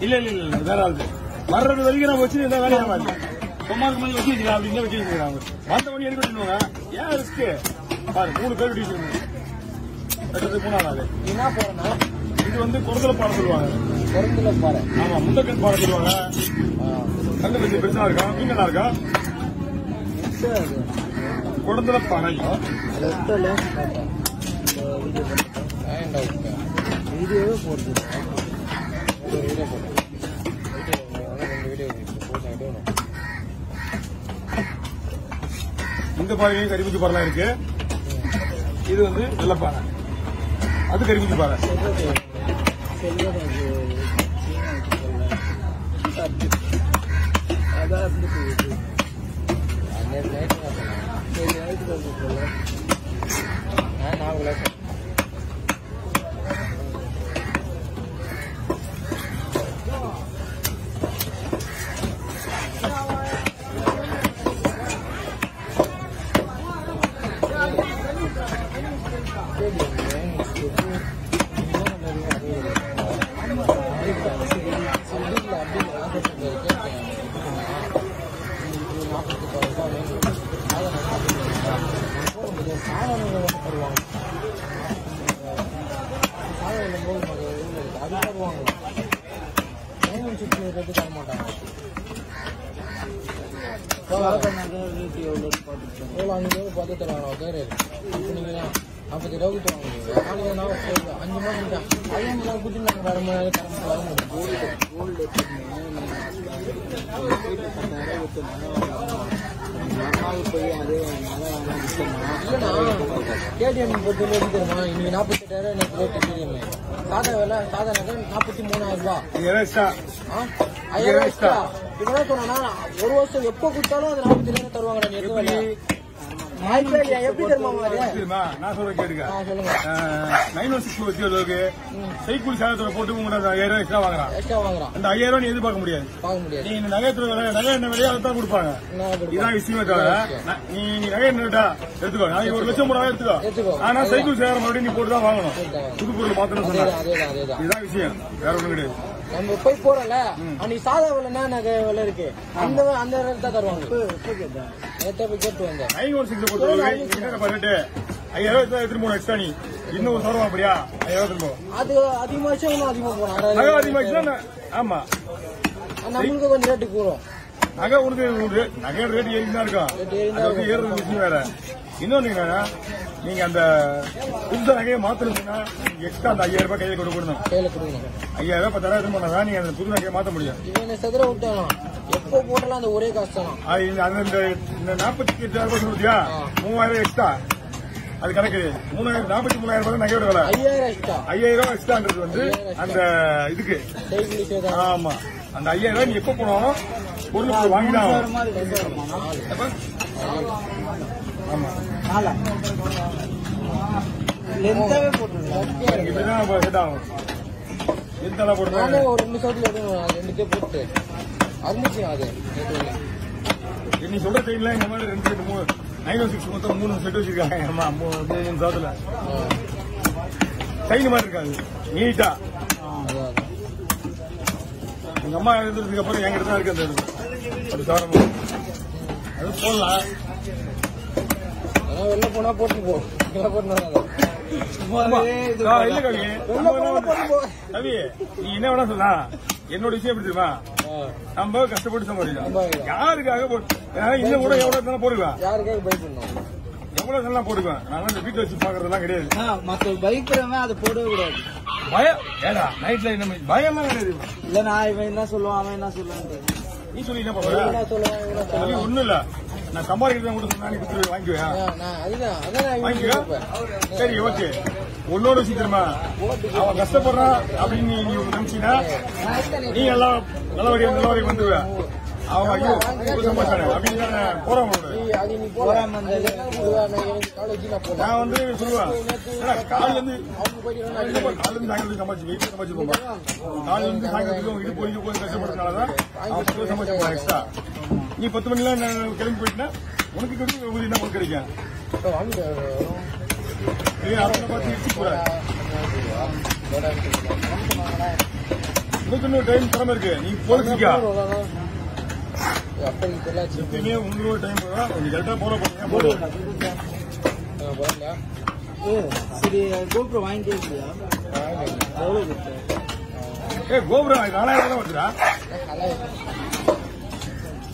இல்ல இல்ல இல்ல வேற ஆளு வர்றது வரைக்கும் நான் வச்சு இந்த வேலையா மாதிரி சும்மா இருக்கும் போது வச்சு வச்சுக்கலாம் அப்படின்னு வச்சு வச்சுக்கிறாங்க வந்த உடனே எடுக்க வச்சுருவாங்க ஏன் ரிஸ்க் பாரு மூணு பேர் வெட்டி வச்சிருக்காங்க கட்டுறது மூணாவது ஆளு என்ன போறேன்னா இது வந்து குடத்துல பாட சொல்லுவாங்க பொருத்துல பாரு ஆமா முந்தக்கன் பாட சொல்லுவாங்க கண்ணு கொஞ்சம் பெருசா இருக்கா நீங்களா இருக்கா குடத்துல பானை வீடியோவே வீடியோ வீடியோ போட்டு இந்த பாறையும் கரிபூச்சி பாறைலாம் இருக்கு. இது வந்து வெள்ளப்பாறை அது கரிபூச்சி பாறை. है பார்த்து தருவாங்க வேறு இப்போ நீங்கள் நாற்பத்தி ரூபாய்க்கு வாங்குவீங்க நாளைக்கு நான் அஞ்சு மாதம் தான் ஐயாயிரம் ரூபாய் கொடுத்து நாங்கள் வர மாதிரி கரண்ட் வர முடியும் கோல்டு கேடிஎம் பொறுத்த தெரியுமா இன்னைக்கு நாற்பத்தெட்டாயிரம் எனக்கு ரேட் சாதா விலை சாதா நகை நாற்பத்தி மூணாயிரம் ரூபாய்? ஐயாயிரம். இதெல்லாம் சொன்னா ஒரு வருஷம் எப்போ கொடுத்தாலும் அது நாற்பத்தி ஏழு தருவாங்க நான். ஆ சொல்லுங்க. அஹ், 916 வச்சு அளவுக்கு சைக்கிள் சாதத்தோட போட்டு அந்த ஐயாயிரம் எக்ஸ்ட்ரா வாங்குறான். அந்த ஐயாயிரம் ரூபாய் நீ எதிர்பார்க்க முடியாது. பார்க்க முடியாது. நீ இந்த நகையத்தோட விலை நகை என்ன விலையோ தான் கொடுப்பாங்க? இதான் விஷயமே தவிர ந- நகை என்னட்டா எடுத்துக்கோ. நாளைக்கு ஒரு லட்சம் மூணாயிரம் எடுத்துக்கோ. ஆனா சைக்கிள் சேர மறுபடியும் நீ போட்டு தான் வாங்கணும் புது பொருள் மாத்தணும் சொன்னா இதுதான் விஷயம். வேற ஒண்ணும் கிடையாது. நம்ம போய் போறோம்ல அன்னைக்கு சாதா விலை என்ன நகை விலை இருக்கு? அந்த அந்த ரேட் தான் தருவாங்க. நேத்தே போய் கேட்டு வந்தேன். ஒன் சிக்ஸ் பதினெட்டு ஐயாயிரம் எடுத்துட்டு போன எக்ஸ்ட்ரா நீ. இன்னும் ஒரு சவரம் அப்படியா? ஐயாயிரம் எடுத்துட்டு போ. அது அதிகமாச்சும் இன்னும் அதிகமா போகும் நகை அதிகமாச்சுன்னா ஆமா. நம்மளுக்கு கொஞ்சம் ரேட்டு கூடும். நகை உனக்கு நகை ரேட் ஏறி தான் இருக்கும். ஏறுறது விஷயம் வேற. இன்னொன்னு என்னன்னா நீங்க அந்த புதுசா நகையை மாத்தணும்னா எக்ஸ்ட்ரா அந்த ஐயாயிரம் ரூபாய் கையை கொடுக்கணும். கையில கொடுக்கணும். ஐயாயிரம் ரூபாய் பத்தாயிரம் போனா நீங்க அந்த புது நகையை மாத்த முடியும். இவனை விட்டாலும் எப்போ போட்டாலும் அந்த ஒரே காசு தான். அந்த இந்த- நாற்பத்தி எட்டாயிரம் ரூபாய் சொல்லுதியா மூவாயிரம் எக்ஸ்ட்ரா அது கணக்கு. மூணாயிரம் நாற்பத்தி மூணாயிரம் ரூபாய் நகையோட விலை. ஐயாயிரம் எக்ஸ்ட்ரா ஐயாயிரம் ரூபாய் எக்ஸ்ட்ரான்றது வந்து அந்த இதுக்கு. ஆமா. அந்த ஐயாயிரம் ரூபாய் நீ எப்ப போனாலும் பொருள் வாங்கிதான் லென்த்தாவே போட்டுருங்க. செட் ஆகும் ஒரு ரெண்டு சவுட்ல போட்டு. அருந்துச்சு அது நீ சொல்ற டைம்ல எங்க மாதிரி ரெண்டு ரெண்டு மூணு. நைன் ஒன் சிக்ஸ் மொத்தம் மூணு செட் வச்சிருக்காங்க ஆமா மூணு மூணு சாத்துல. மாதிரி இருக்காது. நீட்டா எங்க அம்மா இருந்ததுக்கு அப்புறம் என்கிட்ட தான் இருக்கு அந்த அது சாரமா அது போடலாம். அதான் வெளில போனா போட்டு போ. வெளில போட்டு என்ன வேணா சொல்லலாம் என்னோட விஷயம் எப்படி தெரியுமா? நம்ம கஷ்டப்பட்டு சம்பாதிக்கலாம். யாருக்காக இன்னும் கூட எவ்வளவு இருந்தாலும் போடுவேன் யாருக்காக பயப்படணும் எவ்வளவு நல்லா போடுவேன் நான் இந்த வீட்டுல வச்சு பாக்குறதெல்லாம் கிடையாது. மத்த பயப்படுறவன் அதை போடவே கூடாது. பயம். ஏடா நைட்ல என்ன பயம்லாம் கிடையாது. இல்ல நான் இவன் என்ன சொல்லுவான் அவன் என்ன சொல்லுவான் நீ சொல்லி என்ன பண்ணுவ என்ன சொல்லுவான் இவன் என்ன அது சொல்லுவான்? ஒண்ணும் இல்ல. நான் சம்பாதிக்கிறத கூட சொன்னா நீ கொடுத்து வாங்கிக்குவேன் நான் நான். சரி ஓகே. உன்னோட சீக்கிரமா. அவன் கஷ்டப்படுறான் அப்படின்னு நீ நீ நினைச்சீன்னா நீ எல்லாம் நல்லபடியா நல்லபடியா வந்துருவ அவன் ஐயோ சம்பாதிச்சானே. அப்படின்னு தானே போறான் நான் நான் வந்து சொல்லுவேன் காலையில இருந்து நான் காலையில இருந்து சாயங்காலம் சம்பாதிச்சு வெயிட் சம்பாதிச்சு காலையில இருந்து இது போய் கஷ்டப்படுறதுனாலதான் அவன் சம்பாதிச்சு போவான் எக்ஸ்ட்ரா நீ பத்து மணிலாம் நான் கிளம்பி போயிட்டா உனக்கு கிடைக்கும்? ஊதியம் தான் உனக்கு கிடைக்கும் அவனை பார்த்து இடிச்சு இன்னும் இன்னொரு டைம் திறமை இருக்கு. நீ போலீஸ்க்கா எப்பயுமே உங்களோட டைம் நீ கரெக்டா போற போறீங்க போடு சரி கோபுரம் கொடுத்த? ஏ கோபுரம் நாலாயிரம் தான் வந்துடா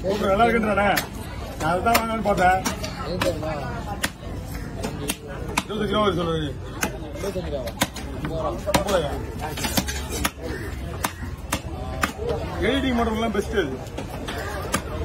போட்டு நல்லா இருக்குன்றானே? நான் அதுதான் வாங்கலாம்னு பார்த்தேன் இருபத்தஞ்சு ரூபா வருது சொல்லுங்க போலையா எடிட்டிங் எல்லாம் பெஸ்ட் அது